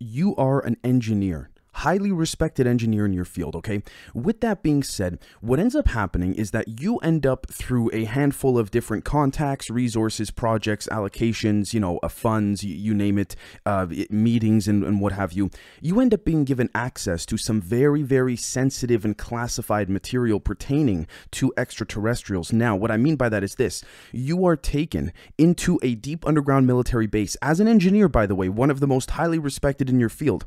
you are an engineer highly respected engineer in your field, okay? With that being said, what ends up happening is that you end up through a handful of different contacts, resources, projects, allocations, you know, uh, funds, you, you, name it, uh, meetings, and, and what have you. You end up being given access to some very, very sensitive and classified material pertaining to extraterrestrials. Now, what I mean by that is this you are taken into a deep underground military base as an engineer, by the way, one of the most highly respected in your field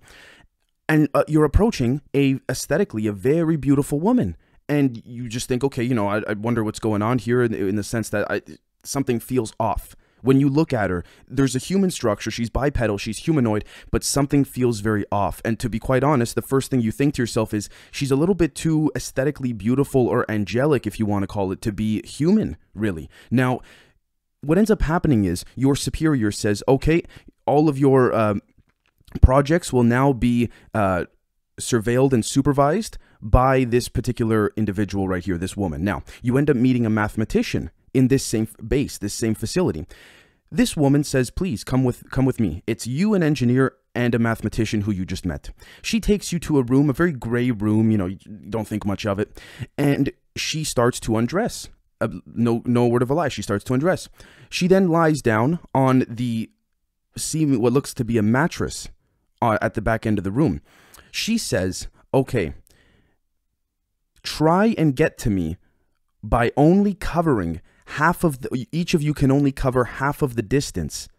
and uh, you're approaching a aesthetically a very beautiful woman. And you just think okay you know i, I wonder what's going on here in, in the sense that I, something feels off. When you look at her there's a human structure. She's bipedal. She's humanoid but something feels very off. And to be quite honest the first thing you think to yourself is she's a little bit too aesthetically beautiful or angelic if you want to call it to be human really. Now what ends up happening is your superior says okay all of your um, projects will now be uh, surveilled and supervised by this particular individual right here, this woman. Now, you end up meeting a mathematician in this same base, this same facility. This woman says, "Please come with come with me. It's you, an engineer, and a mathematician who you just met." She takes you to a room, a very gray room. You know, you don't think much of it, and she starts to undress. Uh, no, no word of a lie. She starts to undress. She then lies down on the seeming what looks to be a mattress uh, at the back end of the room. She says, okay, try and get to me by only covering half of the, each of you can only cover half of the distance.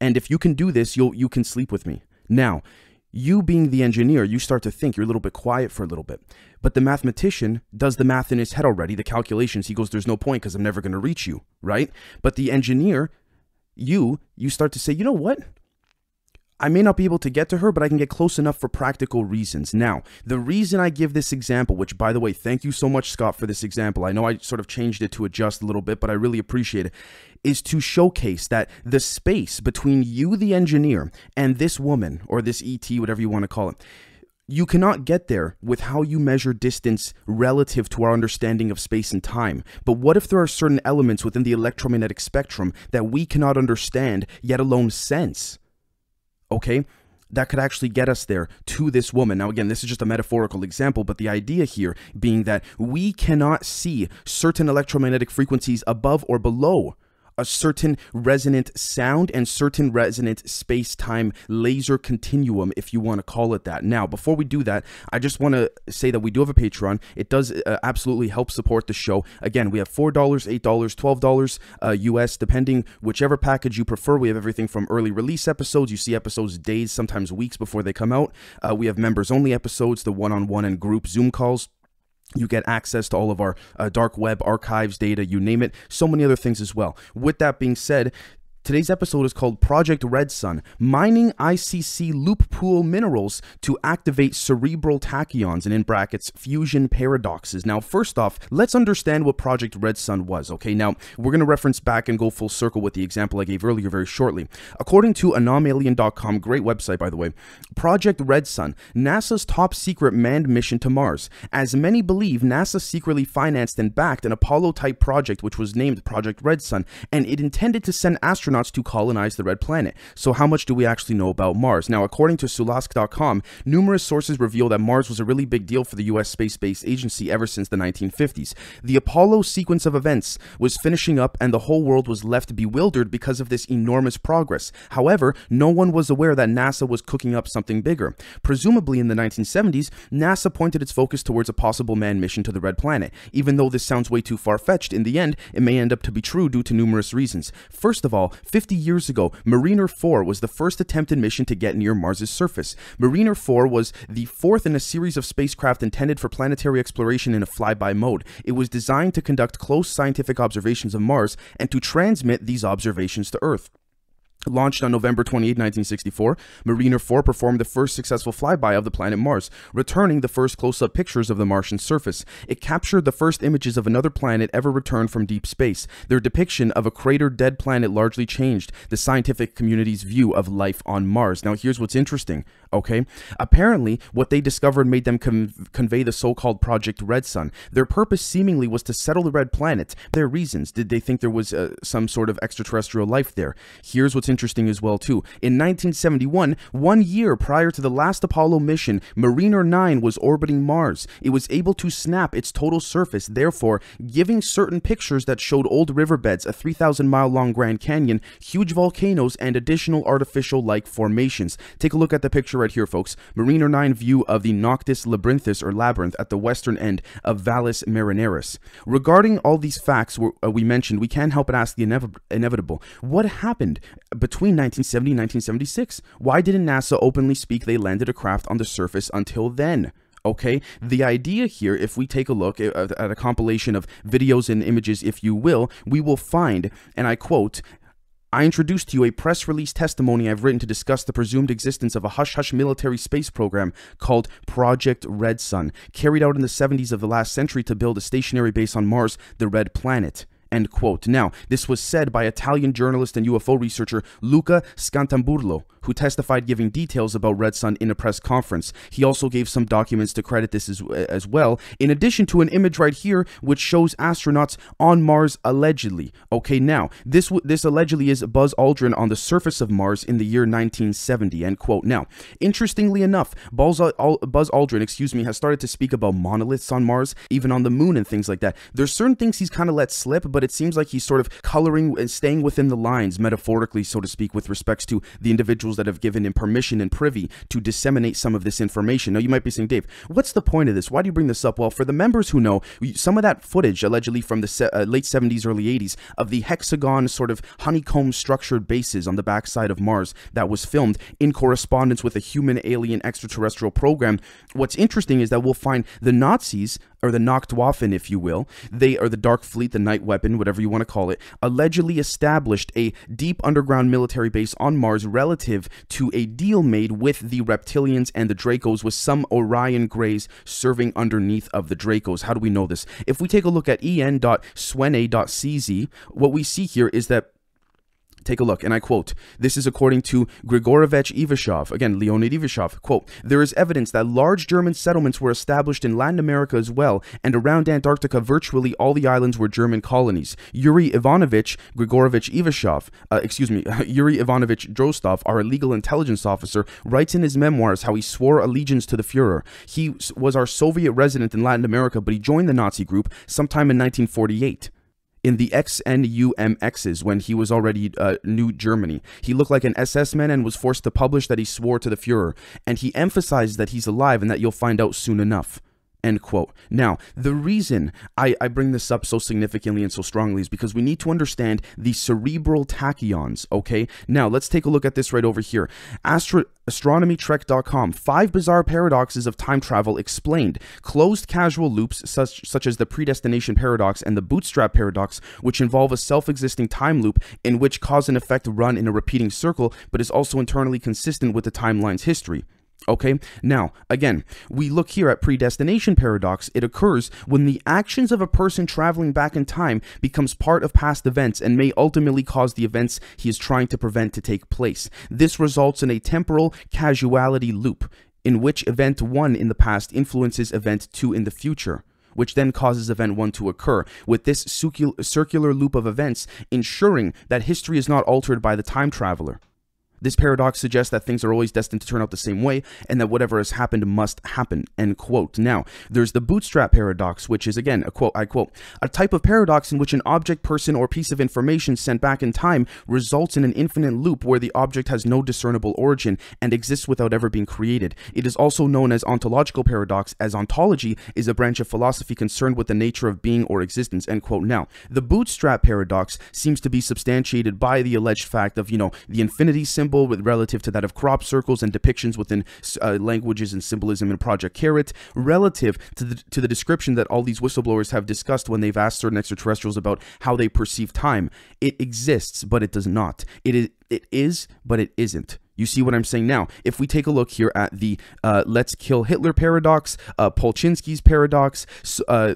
And if you can do this, you'll, you can sleep with me. Now, you being the engineer, you start to think you're a little bit quiet for a little bit. But the mathematician does the math in his head already, the calculations. He goes, There's no point because I'm never going to reach you, right? But the engineer, you, you start to say, You know what? I may not be able to get to her, but I can get close enough for practical reasons. Now, the reason I give this example, which by the way, thank you so much, Scott, for this example. I know I sort of changed it to adjust a little bit, but I really appreciate it, is to showcase that the space between you, the engineer, and this woman, or this ET, whatever you want to call it, you cannot get there with how you measure distance relative to our understanding of space and time. But what if there are certain elements within the electromagnetic spectrum that we cannot understand, yet alone sense? Okay? That could actually get us there to this woman. Now, again, this is just a metaphorical example, but the idea here being that we cannot see certain electromagnetic frequencies above or below a certain resonant sound and certain resonant space time laser continuum, if you want to call it that. Now, before we do that, I just want to say that we do have a Patreon. It does uh, absolutely help support the show. Again, we have $4, $8, $12 uh, US, depending whichever package you prefer. We have everything from early release episodes. You see episodes days, sometimes weeks before they come out. Uh, we have members only episodes, the one on one and group Zoom calls you get access to all of our uh, dark web archives data, you name it, so many other things as well. With that being said, Today's episode is called Project Red Sun Mining ICC Loop Pool Minerals to Activate Cerebral Tachyons and in brackets fusion paradoxes. Now, first off, let's understand what Project Red Sun was, okay? Now, we're going to reference back and go full circle with the example I gave earlier very shortly. According to anomalien.com, great website by the way, Project Red Sun, NASA's top secret manned mission to Mars. As many believe, NASA secretly financed and backed an Apollo type project which was named Project Red Sun, and it intended to send astronauts astronauts to colonize the red planet. So how much do we actually know about Mars? Now, according to Sulask.com, numerous sources reveal that Mars was a really big deal for the US space-based agency ever since the 1950s. The Apollo sequence of events was finishing up and the whole world was left bewildered because of this enormous progress. However, no one was aware that NASA was cooking up something bigger. Presumably in the 1970s, NASA pointed its focus towards a possible manned mission to the red planet. Even though this sounds way too far-fetched, in the end, it may end up to be true due to numerous reasons. First of all, 50 years ago, Mariner 4 was the first attempted mission to get near Mars's surface. Mariner 4 was the fourth in a series of spacecraft intended for planetary exploration in a flyby mode. It was designed to conduct close scientific observations of Mars and to transmit these observations to Earth. Launched on November 28, 1964, Mariner 4 performed the first successful flyby of the planet Mars, returning the first close-up pictures of the Martian surface. It captured the first images of another planet ever returned from deep space. Their depiction of a cratered dead planet largely changed the scientific community's view of life on Mars. Now here's what's interesting Okay? Apparently, what they discovered made them con- convey the so called Project Red Sun. Their purpose seemingly was to settle the Red Planet. Their reasons did they think there was uh, some sort of extraterrestrial life there? Here's what's interesting as well, too. In 1971, one year prior to the last Apollo mission, Mariner 9 was orbiting Mars. It was able to snap its total surface, therefore, giving certain pictures that showed old riverbeds, a 3,000 mile long Grand Canyon, huge volcanoes, and additional artificial like formations. Take a look at the picture right here, folks. Mariner 9 view of the Noctis Labyrinthus or Labyrinth at the western end of Valles Marineris. Regarding all these facts uh, we mentioned, we can't help but ask the inev- inevitable. What happened between 1970 and 1976? Why didn't NASA openly speak they landed a craft on the surface until then? Okay, the idea here, if we take a look at, at, a compilation of videos and images, if you will, we will find, and I quote, I introduced to you a press release testimony I've written to discuss the presumed existence of a hush hush military space program called Project Red Sun, carried out in the 70s of the last century to build a stationary base on Mars, the Red Planet. End quote. Now, this was said by Italian journalist and UFO researcher Luca Scantamburlo, who testified giving details about Red Sun in a press conference. He also gave some documents to credit this as, uh, as well, in addition to an image right here which shows astronauts on Mars allegedly. Okay, now, this this allegedly is Buzz Aldrin on the surface of Mars in the year 1970, end quote. Now, interestingly enough, Buzz, Buzz Aldrin, excuse me, has started to speak about monoliths on Mars, even on the moon and things like that. There's certain things he's kind of let slip, but it seems like he's sort of coloring and staying within the lines, metaphorically, so to speak, with respects to the individuals that have given him permission and privy to disseminate some of this information. Now, you might be saying, Dave, what's the point of this? Why do you bring this up? Well, for the members who know, some of that footage, allegedly from the uh, late 70s, early 80s, of the hexagon sort of honeycomb structured bases on the backside of Mars that was filmed in correspondence with a human alien extraterrestrial program. What's interesting is that we'll find the Nazis or the Nachtwaffen, if you will, they are the Dark Fleet, the Night Weapon, whatever you want to call it, allegedly established a deep underground military base on Mars relative to a deal made with the reptilians and the Dracos, with some Orion Greys serving underneath of the Dracos. How do we know this? If we take a look at en.swene.cz, what we see here is that Take a look, and I quote, this is according to Grigorovich Ivashov, again, Leonid Ivashov, quote, there is evidence that large German settlements were established in Latin America as well, and around Antarctica, virtually all the islands were German colonies. Yuri Ivanovich Grigorovich Ivashov, uh, excuse me, Yuri Ivanovich Drostov, our legal intelligence officer, writes in his memoirs how he swore allegiance to the Fuhrer. He was our Soviet resident in Latin America, but he joined the Nazi group sometime in 1948 in the XNUMXs when he was already uh, New Germany. He looked like an SS man and was forced to publish that he swore to the Fuhrer, and he emphasized that he's alive and that you'll find out soon enough. End quote. Now, the reason I, I bring this up so significantly and so strongly is because we need to understand the cerebral tachyons, okay? Now, let's take a look at this right over here. Astro- astronomytrek.com five bizarre paradoxes of time travel explained closed causal loops such, such as the predestination paradox and the bootstrap paradox which involve a self-existing time loop in which cause and effect run in a repeating circle but is also internally consistent with the timeline's history Okay, now again, we look here at predestination paradox. It occurs when the actions of a person traveling back in time becomes part of past events and may ultimately cause the events he is trying to prevent to take place. This results in a temporal causality loop in which event 1 in the past influences event 2 in the future which then causes event 1 to occur, with this circular loop of events ensuring that history is not altered by the time traveler. This paradox suggests that things are always destined to turn out the same way and that whatever has happened must happen. End quote. Now, there's the bootstrap paradox, which is again a quote, I quote, a type of paradox in which an object, person, or piece of information sent back in time results in an infinite loop where the object has no discernible origin and exists without ever being created. It is also known as ontological paradox, as ontology is a branch of philosophy concerned with the nature of being or existence. End quote. Now, the bootstrap paradox seems to be substantiated by the alleged fact of, you know, the infinity symbol symbol with relative to that of crop circles and depictions within uh, languages and symbolism in Project Carrot, relative to the, to the description that all these whistleblowers have discussed when they've asked certain extraterrestrials about how they perceive time. It exists, but it does not. It is, it is but it isn't. You see what I'm saying now? If we take a look here at the uh, Let's Kill Hitler paradox, uh, Polchinski's paradox, uh,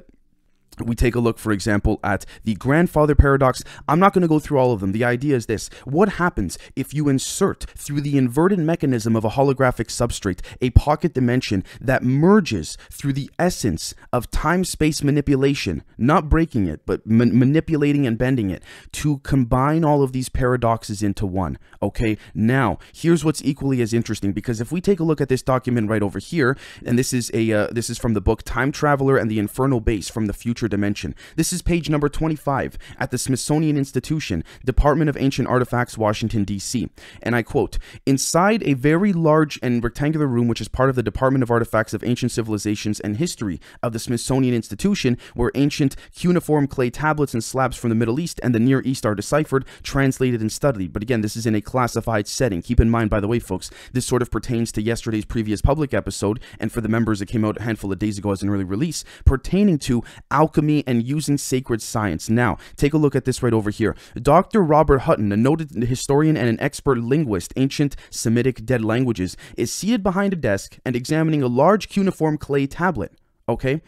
we take a look, for example, at the grandfather paradox. I'm not going to go through all of them. The idea is this What happens if you insert through the inverted mechanism of a holographic substrate a pocket dimension that merges through the essence of time space manipulation, not breaking it, but ma manipulating and bending it to combine all of these paradoxes into one? Okay, now here's what's equally as interesting because if we take a look at this document right over here, and this is a uh, this is from the book Time Traveler and the Infernal Base from the Future Dimension. This is page number 25 at the Smithsonian Institution, Department of Ancient Artifacts, Washington, D.C. And I quote Inside a very large and rectangular room, which is part of the Department of Artifacts of Ancient Civilizations and History of the Smithsonian Institution, where ancient cuneiform clay tablets and slabs from the Middle East and the Near East are deciphered, translated, and studied. But again, this is in a classified setting. Keep in mind, by the way, folks, this sort of pertains to yesterday's previous public episode, and for the members, it came out a handful of days ago as an early release, pertaining to alchemy and using sacred science. Now, take a look at this right over here. Dr. Robert Hutton, a noted historian and an expert linguist, ancient Semitic dead languages, is seated behind a desk and examining a large cuneiform clay tablet. Okay?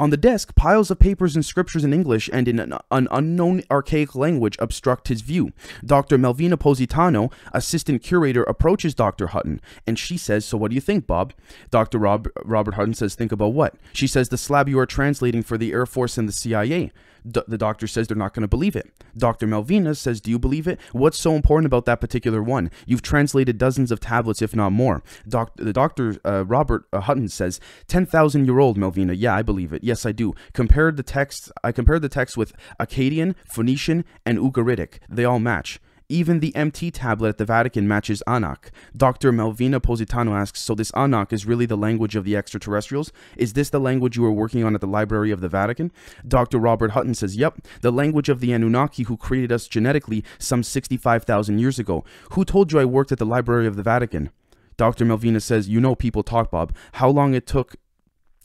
On the desk, piles of papers and scriptures in English and in an, an, unknown archaic language obstruct his view. Dr. Melvina Positano, assistant curator, approaches Dr. Hutton, and she says, So what do you think, Bob? Dr. Rob, Robert Hutton says, Think about what? She says, The slab you are translating for the Air Force and the CIA. D the doctor says they're not going to believe it. Dr. Melvina says, Do you believe it? What's so important about that particular one? You've translated dozens of tablets, if not more. Doc the doctor, uh, Robert uh, Hutton, says, 10,000 year old Melvina. Yeah, I believe it. Yes, I do. Compared the text, I compared the text with Akkadian, Phoenician, and Ugaritic. They all match. Even the MT tablet at the Vatican matches Anak. Dr. Melvina Positano asks, so this Anak is really the language of the extraterrestrials? Is this the language you were working on at the Library of the Vatican? Dr. Robert Hutton says, yep, the language of the Anunnaki who created us genetically some 65,000 years ago. Who told you I worked at the Library of the Vatican? Dr. Melvina says, you know people talk, Bob. How long it took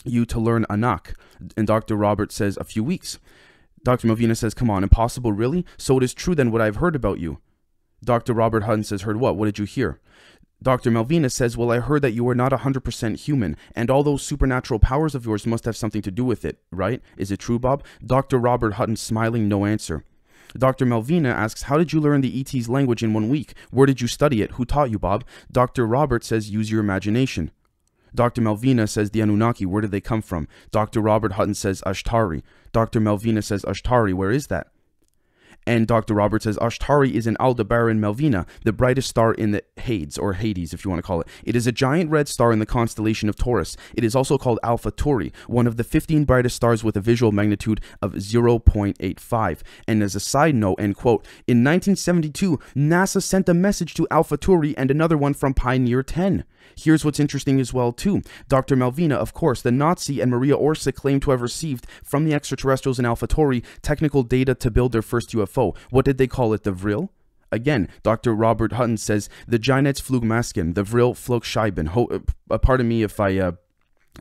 you to learn Anak? And Dr. Robert says, a few weeks. Dr. Melvina says, come on, impossible, really? So it is true then what I've heard about you. Dr. Robert Hutton says, Heard what? What did you hear? Dr. Melvina says, Well, I heard that you are not 100% human, and all those supernatural powers of yours must have something to do with it, right? Is it true, Bob? Dr. Robert Hutton smiling, no answer. Dr. Melvina asks, How did you learn the ET's language in one week? Where did you study it? Who taught you, Bob? Dr. Robert says, Use your imagination. Dr. Melvina says, The Anunnaki, where did they come from? Dr. Robert Hutton says, Ashtari. Dr. Melvina says, Ashtari, where is that? And Dr. Robert says Ashtari is an Aldebaran Melvina, the brightest star in the Hyades, or Hades if you want to call it. It is a giant red star in the constellation of Taurus. It is also called Alpha Tauri, one of the 15 brightest stars with a visual magnitude of 0.85. And as a side note, end quote, in 1972, NASA sent a message to Alpha Tauri and another one from Pioneer 10. Here's what's interesting as well, too. Dr. Malvina, of course, the Nazi and Maria Orsic claim to have received from the extraterrestrials in AlphaTauri technical data to build their first UFO. What did they call it? The Vril? Again, Dr. Robert Hutton says the Ginets Flugmasken, the Vril Flugscheiben. Ho- uh, pardon me if I uh,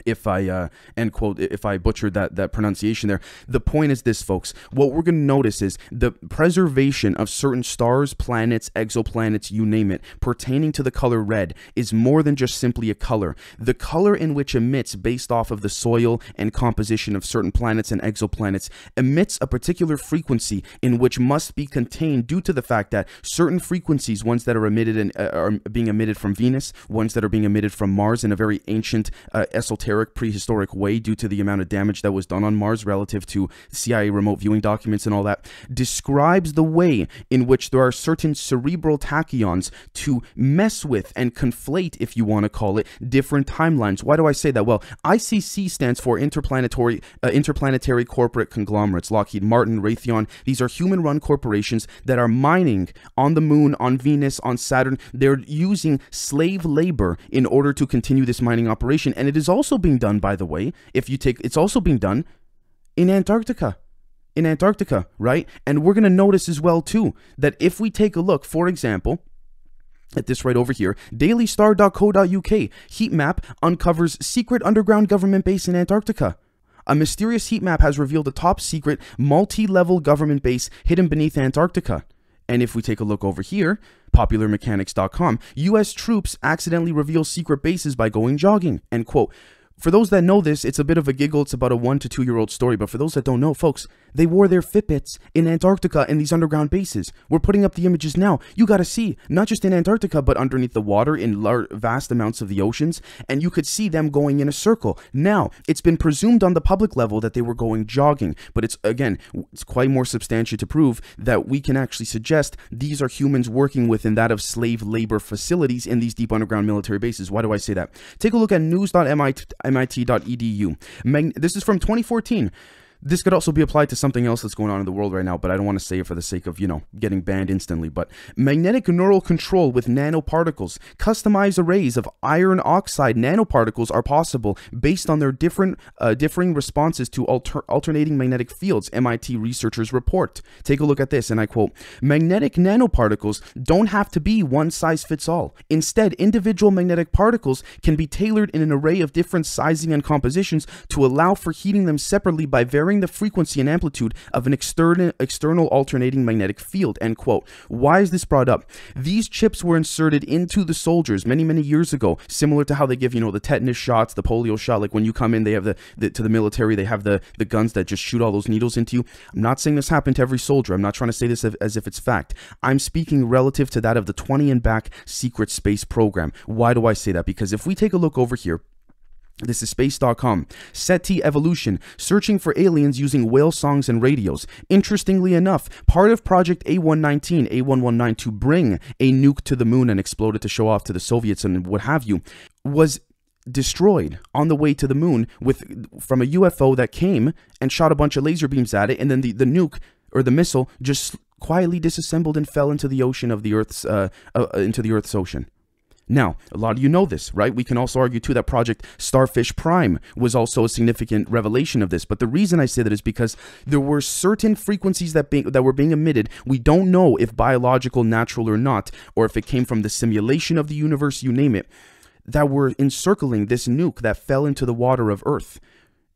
if I uh, end quote if I butchered that that pronunciation there. The point is this, folks. What we're going to notice is the preservation of certain stars, planets, exoplanets, you name it, pertaining to the color red is more than just simply a color. The color in which emits based off of the soil and composition of certain planets and exoplanets emits a particular frequency in which must be contained due to the fact that certain frequencies, ones that are emitted and uh, are being emitted from Venus, ones that are being emitted from Mars in a very ancient uh, esoteric esoteric prehistoric way due to the amount of damage that was done on Mars relative to CIA remote viewing documents and all that, describes the way in which there are certain cerebral tachyons to mess with and conflate, if you want to call it, different timelines. Why do I say that? Well, ICC stands for Interplanetary uh, Interplanetary Corporate Conglomerates. Lockheed Martin, Raytheon. These are human-run corporations that are mining on the moon, on Venus, on Saturn. They're using slave labor in order to continue this mining operation, and it is also also being done, by the way, if you take, it's also being done in Antarctica. In Antarctica, right? And we're going to notice as well, too, that if we take a look, for example, at this right over here, dailystar.co.uk heat map uncovers secret underground government base in Antarctica. A mysterious heat map has revealed a top secret multi-level government base hidden beneath Antarctica. And if we take a look over here, popularmechanics.com, US troops accidentally reveal secret bases by going jogging. End quote. For those that know this, it's a bit of a giggle. It's about a one to two year old story. But for those that don't know, folks, they wore their Fitbits in Antarctica in these underground bases. We're putting up the images now. You got to see, not just in Antarctica, but underneath the water in vast amounts of the oceans. And you could see them going in a circle. Now, it's been presumed on the public level that they were going jogging. But it's, again, it's quite more substantial to prove that we can actually suggest these are humans working within that of slave labor facilities in these deep underground military bases. Why do I say that? Take a look at news.mit mit.edu. Mag- this is from 2014 this could also be applied to something else that's going on in the world right now, but I don't want to say it for the sake of, you know, getting banned instantly. But magnetic neural control with nanoparticles. Customized arrays of iron oxide nanoparticles are possible based on their different uh, differing responses to alter- alternating magnetic fields, MIT researchers report. Take a look at this, and I quote Magnetic nanoparticles don't have to be one size fits all. Instead, individual magnetic particles can be tailored in an array of different sizing and compositions to allow for heating them separately by varying the frequency and amplitude of an external, external alternating magnetic field, end quote. Why is this brought up? These chips were inserted into the soldiers many, many years ago, similar to how they give, you know, the tetanus shots, the polio shot. Like when you come in, they have the, the to the military, they have the, the guns that just shoot all those needles into you. I'm not saying this happened to every soldier. I'm not trying to say this as, as if it's fact. I'm speaking relative to that of the 20 and back secret space program. Why do I say that? Because if we take a look over here, this is space.com. SETI Evolution, searching for aliens using whale songs and radios. Interestingly enough, part of Project A119, A119 to bring a nuke to the moon and explode it to show off to the Soviets and what have you, was destroyed on the way to the moon with from a UFO that came and shot a bunch of laser beams at it and then the, the nuke or the missile just quietly disassembled and fell into the ocean of the earth's uh, uh, into the earth's ocean now, a lot of you know this, right? We can also argue too that Project Starfish Prime was also a significant revelation of this. But the reason I say that is because there were certain frequencies that being, that were being emitted. We don't know if biological, natural, or not, or if it came from the simulation of the universe, you name it, that were encircling this nuke that fell into the water of Earth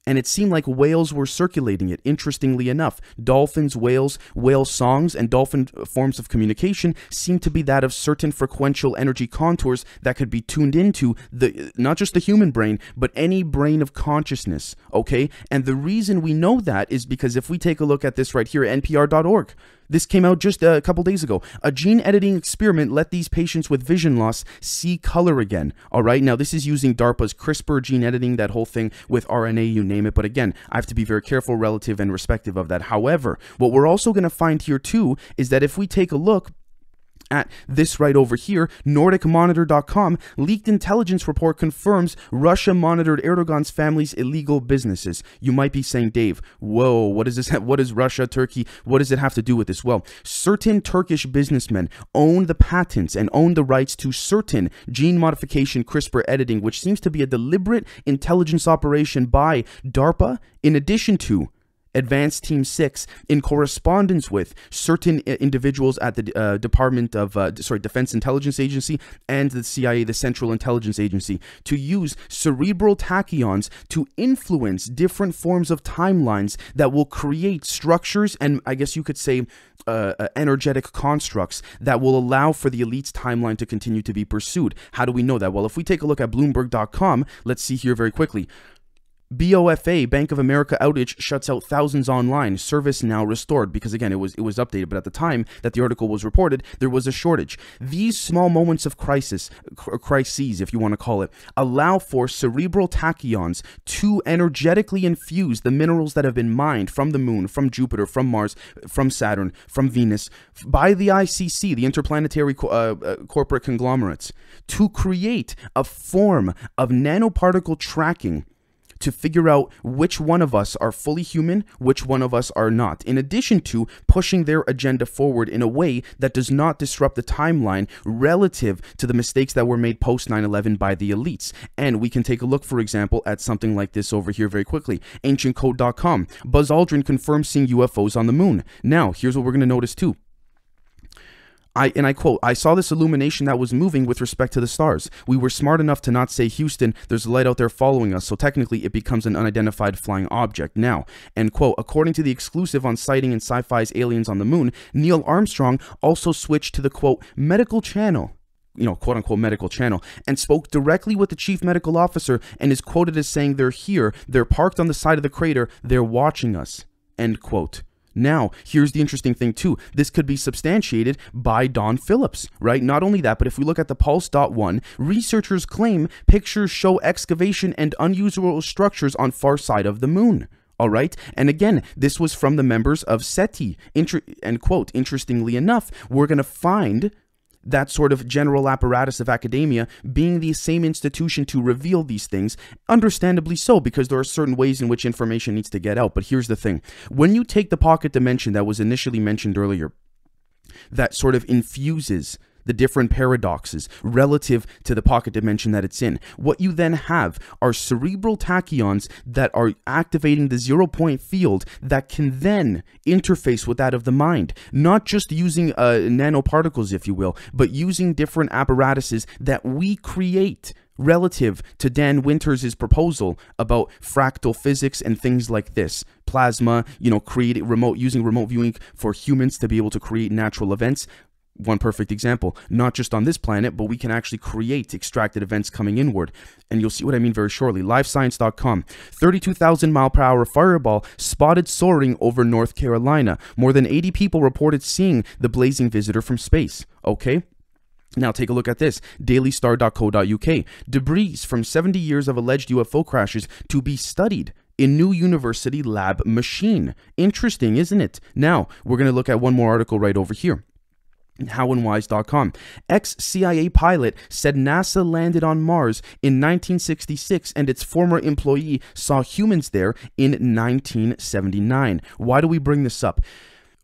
and it seemed like whales were circulating it. Interestingly enough, dolphins, whales, whale songs, and dolphin uh, forms of communication seem to be that of certain frequential energy contours that could be tuned into the not just the human brain, but any brain of consciousness. Okay, and the reason we know that is because if we take a look at this right here, NPR.org. This came out just uh, a couple days ago. A gene editing experiment let these patients with vision loss see color again. All right, now this is using DARPA's CRISPR gene editing, that whole thing with RNA, you name it. But again, I have to be very careful, relative, and respective of that. However, what we're also going to find here too is that if we take a look at this right over here, NordicMonitor.com, leaked intelligence report confirms Russia monitored Erdogan's family's illegal businesses. You might be saying, Dave, whoa, what is this? What is Russia, Turkey? What does it have to do with this? Well, certain Turkish businessmen own the patents and own the rights to certain gene modification CRISPR editing, which seems to be a deliberate intelligence operation by DARPA, in addition to Advanced Team 6 in correspondence with certain individuals at the uh, Department of uh, sorry Defense Intelligence Agency and the CIA, the Central Intelligence Agency, to use cerebral tachyons to influence different forms of timelines that will create structures and I guess you could say uh, uh energetic constructs that will allow for the elite's timeline to continue to be pursued. How do we know that? Well, if we take a look at Bloomberg.com, let's see here very quickly. BOFA Bank of America outage shuts out thousands online. Service now restored because again it was it was updated, but at the time that the article was reported, there was a shortage. These small moments of crisis, crises, if you want to call it, allow for cerebral tachyons to energetically infuse the minerals that have been mined from the moon, from Jupiter, from Mars, from Saturn, from Venus by the ICC, the interplanetary uh, uh, corporate conglomerates, to create a form of nanoparticle tracking to figure out which one of us are fully human, which one of us are not, in addition to pushing their agenda forward in a way that does not disrupt the timeline relative to the mistakes that were made post 9 11 by the elites. And we can take a look, for example, at something like this over here very quickly. AncientCode.com. Buzz Aldrin confirms seeing UFOs on the moon. Now, here's what we're going to notice too. I and I quote, I saw this illumination that was moving with respect to the stars. We were smart enough to not say Houston, there's a light out there following us, so technically it becomes an unidentified flying object now. End quote. According to the exclusive on sighting and sci-fi's aliens on the moon, Neil Armstrong also switched to the quote medical channel you know, quote unquote medical channel, and spoke directly with the chief medical officer and is quoted as saying, They're here, they're parked on the side of the crater, they're watching us. End quote. Now, here's the interesting thing too. This could be substantiated by Don Phillips, right? Not only that, but if we look at the Pulse.1, researchers claim pictures show excavation and unusual structures on far side of the moon. All right. And again, this was from the members of SETI. Inter- and quote, interestingly enough, we're going to find that sort of general apparatus of academia being the same institution to reveal these things, understandably so, because there are certain ways in which information needs to get out. But here's the thing when you take the pocket dimension that was initially mentioned earlier, that sort of infuses the different paradoxes relative to the pocket dimension that it's in. What you then have are cerebral tachyons that are activating the zero point field that can then interface with that of the mind, not just using uh, nanoparticles, if you will, but using different apparatuses that we create relative to Dan Winters' proposal about fractal physics and things like this. Plasma, you know, create remote using remote viewing for humans to be able to create natural events one perfect example, not just on this planet, but we can actually create extracted events coming inward. And you'll see what I mean very shortly. LiveScience.com 32,000 mile per hour fireball spotted soaring over North Carolina. More than 80 people reported seeing the blazing visitor from space. Okay? Now take a look at this dailystar.co.uk. Debris from 70 years of alleged UFO crashes to be studied in new university lab machine. Interesting, isn't it? Now, we're going to look at one more article right over here howandwise.com. Ex CIA pilot said NASA landed on Mars in 1966 and its former employee saw humans there in 1979. Why do we bring this up?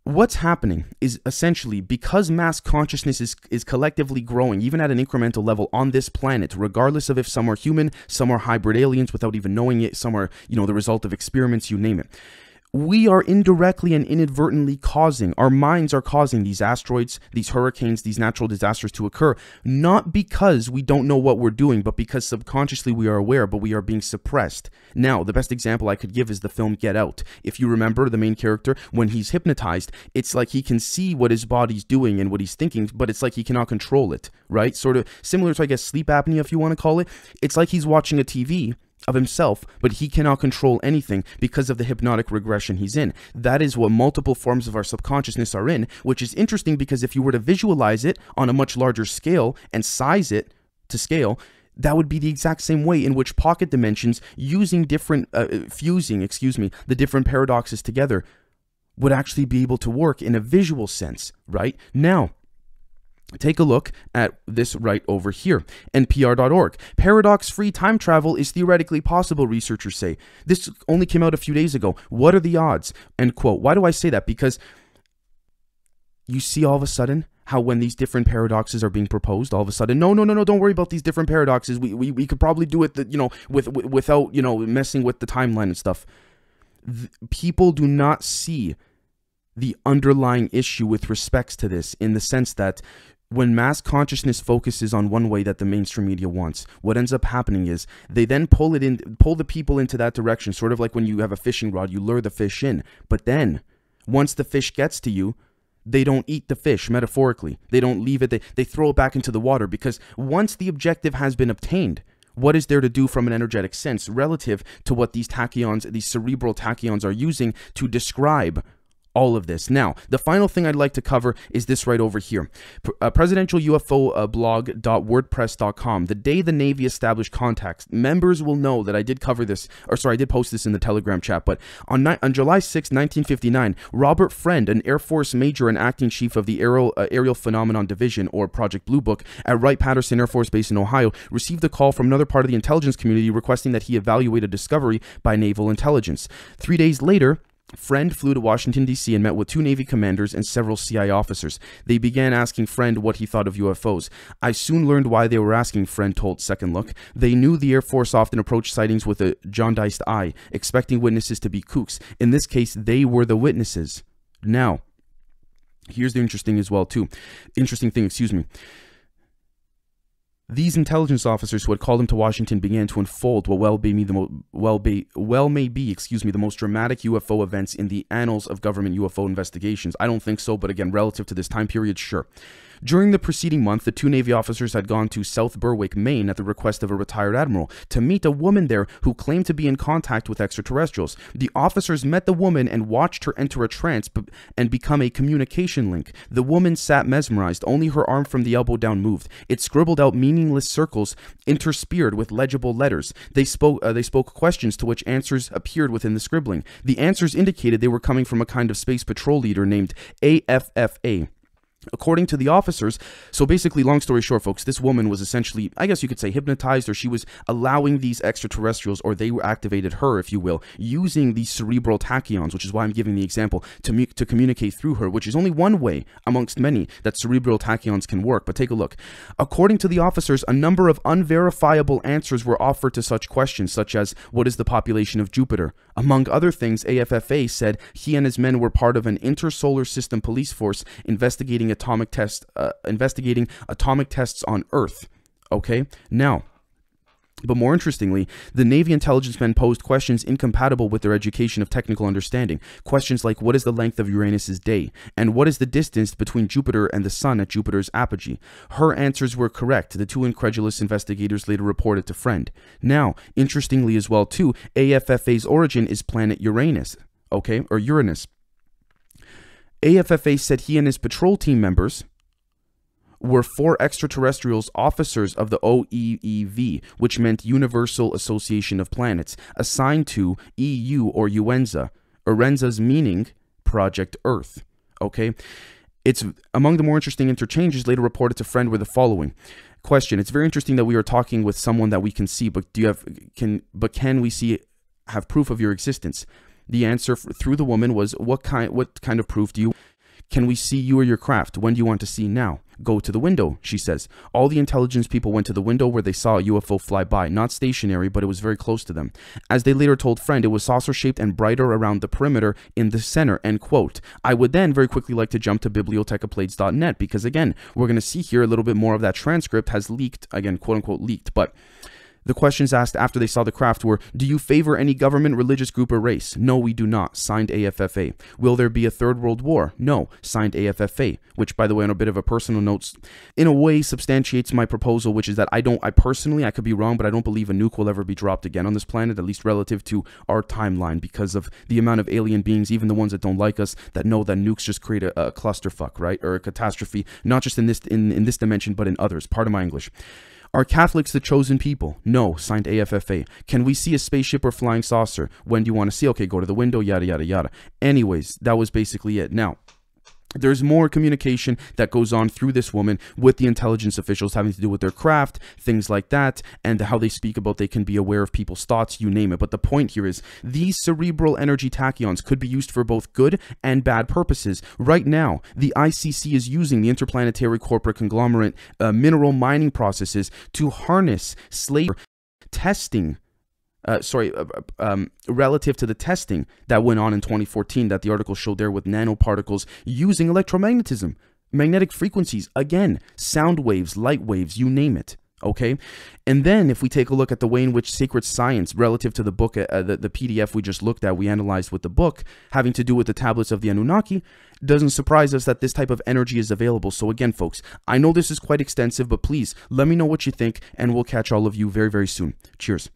What's happening is essentially because mass consciousness is, is collectively growing, even at an incremental level on this planet, regardless of if some are human, some are hybrid aliens without even knowing it, some are, you know, the result of experiments, you name it we are indirectly and inadvertently causing, our minds are causing these asteroids, these hurricanes, these natural disasters to occur, not because we don't know what we're doing, but because subconsciously we are aware, but we are being suppressed. Now, the best example I could give is the film Get Out. If you remember the main character, when he's hypnotized, it's like he can see what his body's doing and what he's thinking, but it's like he cannot control it, right? Sort of similar to, I guess, sleep apnea, if you want to call it. It's like he's watching a TV of himself, but he cannot control anything because of the hypnotic regression he's in. That is what multiple forms of our subconsciousness are in, which is interesting because if you were to visualize it on a much larger scale and size it to scale, that would be the exact same way in which pocket dimensions using different uh, fusing excuse me the different paradoxes together would actually be able to work in a visual sense right now Take a look at this right over here, npr.org. Paradox free time travel is theoretically possible, researchers say. This only came out a few days ago. What are the odds? End quote. Why do I say that? Because you see all of a sudden how when these different paradoxes are being proposed, all of a sudden, no, no, no, no, don't worry about these different paradoxes. We, we, we could probably do it, you know, with, with without, you know, messing with the timeline and stuff. The, people do not see the underlying issue with respects to this in the sense that when mass consciousness focuses on one way that the mainstream media wants, what ends up happening is they then pull it in, pull the people into that direction, sort of like when you have a fishing rod, you lure the fish in. But then, once the fish gets to you, they don't eat the fish metaphorically. They don't leave it, they, they throw it back into the water because once the objective has been obtained, what is there to do from an energetic sense relative to what these tachyons, these cerebral tachyons are using to describe all of this. Now, the final thing I'd like to cover is this right over here. Uh, presidential UFO uh, blog.wordpress.com. The day the Navy established contacts, members will know that I did cover this, or sorry, I did post this in the Telegram chat, but on, on July 6, 1959, Robert Friend, an Air Force major and acting chief of the Aerial, uh, Aerial Phenomenon Division, or Project Blue Book, at Wright-Patterson Air Force Base in Ohio, received a call from another part of the intelligence community requesting that he evaluate a discovery by naval intelligence. Three days later, Friend flew to Washington, D.C., and met with two Navy commanders and several CIA officers. They began asking Friend what he thought of UFOs. I soon learned why they were asking, Friend told Second Look. They knew the Air Force often approached sightings with a jaundiced eye, expecting witnesses to be kooks. In this case, they were the witnesses. Now, here's the interesting as well, too. Interesting thing, excuse me. These intelligence officers who had called him to Washington began to unfold what well, be the mo- well, be, well may be, excuse me, the most dramatic UFO events in the annals of government UFO investigations. I don't think so, but again, relative to this time period, sure. During the preceding month, the two Navy officers had gone to South Berwick, Maine, at the request of a retired admiral to meet a woman there who claimed to be in contact with extraterrestrials. The officers met the woman and watched her enter a trance and become a communication link. The woman sat mesmerized, only her arm from the elbow down moved. It scribbled out meaningless circles interspersed with legible letters. They spoke uh, they spoke questions to which answers appeared within the scribbling. The answers indicated they were coming from a kind of space patrol leader named AFFA. According to the officers, so basically, long story short, folks, this woman was essentially, I guess you could say, hypnotized, or she was allowing these extraterrestrials, or they were activated her, if you will, using these cerebral tachyons, which is why I'm giving the example, to, to communicate through her, which is only one way amongst many that cerebral tachyons can work. But take a look. According to the officers, a number of unverifiable answers were offered to such questions, such as, What is the population of Jupiter? Among other things, AFFA said he and his men were part of an intersolar system police force investigating atomic test, uh, investigating atomic tests on Earth. Okay, now. But more interestingly, the Navy intelligence men posed questions incompatible with their education of technical understanding. Questions like what is the length of Uranus's day? And what is the distance between Jupiter and the Sun at Jupiter's apogee? Her answers were correct. The two incredulous investigators later reported to Friend. Now, interestingly as well too, AFFA's origin is planet Uranus, okay, or Uranus. AFFA said he and his patrol team members were four extraterrestrials officers of the OEEV, which meant Universal Association of Planets, assigned to EU or UENZA. URENZA's meaning Project Earth. Okay? It's among the more interesting interchanges later reported to friend were the following. Question. It's very interesting that we are talking with someone that we can see, but do you have can but can we see have proof of your existence? The answer through the woman was, "What kind? What kind of proof do you? Can we see you or your craft? When do you want to see now?" Go to the window, she says. All the intelligence people went to the window where they saw a UFO fly by, not stationary, but it was very close to them. As they later told Friend, it was saucer shaped and brighter around the perimeter in the center, end quote. I would then very quickly like to jump to bibliotecapleyades.net because again, we're going to see here a little bit more of that transcript has leaked, again, quote unquote leaked, but the questions asked after they saw the craft were Do you favor any government, religious group, or race? No, we do not. Signed AFFA. Will there be a third world war? No. Signed AFFA. Which, by the way, on a bit of a personal note, in a way substantiates my proposal, which is that I don't, I personally, I could be wrong, but I don't believe a nuke will ever be dropped again on this planet, at least relative to our timeline, because of the amount of alien beings, even the ones that don't like us, that know that nukes just create a, a clusterfuck, right? Or a catastrophe, not just in this in, in this dimension, but in others. Part of my English. Are Catholics the chosen people? No, signed AFFA. Can we see a spaceship or flying saucer? When do you want to see? Okay, go to the window, yada, yada, yada. Anyways, that was basically it. Now, there's more communication that goes on through this woman with the intelligence officials having to do with their craft, things like that, and how they speak about they can be aware of people's thoughts, you name it. But the point here is these cerebral energy tachyons could be used for both good and bad purposes. Right now, the ICC is using the interplanetary corporate conglomerate uh, mineral mining processes to harness slave testing uh, sorry, uh, uh, um, relative to the testing that went on in 2014 that the article showed there with nanoparticles using electromagnetism, magnetic frequencies, again, sound waves, light waves, you name it. Okay, and then if we take a look at the way in which sacred science, relative to the book, uh, the, the PDF we just looked at, we analyzed with the book having to do with the tablets of the Anunnaki, doesn't surprise us that this type of energy is available. So again, folks, I know this is quite extensive, but please let me know what you think, and we'll catch all of you very, very soon. Cheers.